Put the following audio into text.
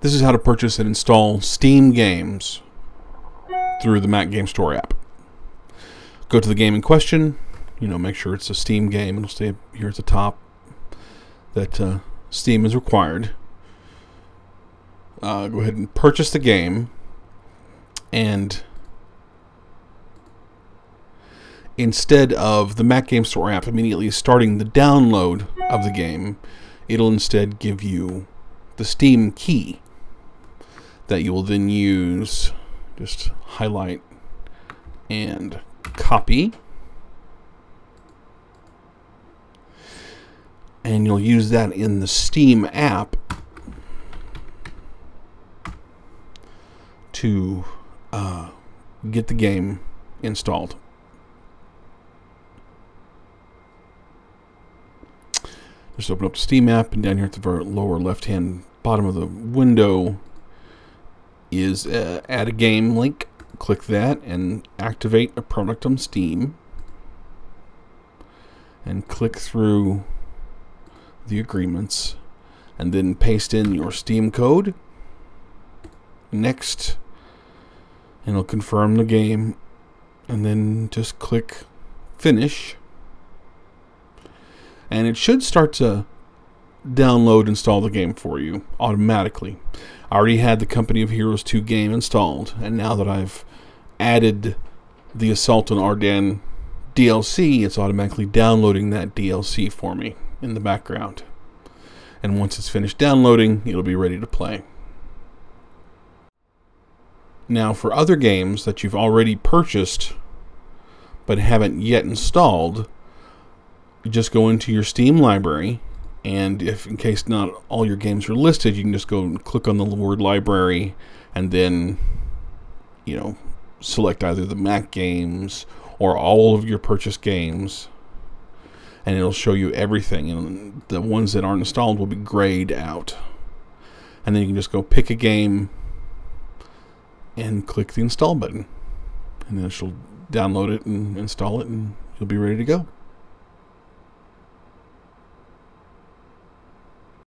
This is how to purchase and install Steam games through the Mac Game Store app. Go to the game in question, you know, make sure it's a Steam game. It'll stay here at the top that uh, Steam is required. Uh, go ahead and purchase the game, and instead of the Mac Game Store app immediately starting the download of the game, it'll instead give you the Steam key that you will then use. Just highlight and copy. And you'll use that in the Steam app to uh, get the game installed. Just open up the Steam app, and down here at the very lower left-hand bottom of the window is uh, add a game link. Click that and activate a product on Steam. And click through the agreements and then paste in your Steam code. Next, and it'll confirm the game, and then just click finish. And it should start to download install the game for you automatically. I already had the Company of Heroes 2 game installed, and now that I've added the Assault on Ardennes DLC, it's automatically downloading that DLC for me in the background. And once it's finished downloading, it'll be ready to play. Now, for other games that you've already purchased but haven't yet installed, you just go into your Steam library and if in case not all your games are listed you can just go and click on the word library and then you know select either the Mac games or all of your purchased games. And it'll show you everything. And the ones that aren't installed will be grayed out. And then you can just go pick a game and click the install button. And then she'll download it and install it and you'll be ready to go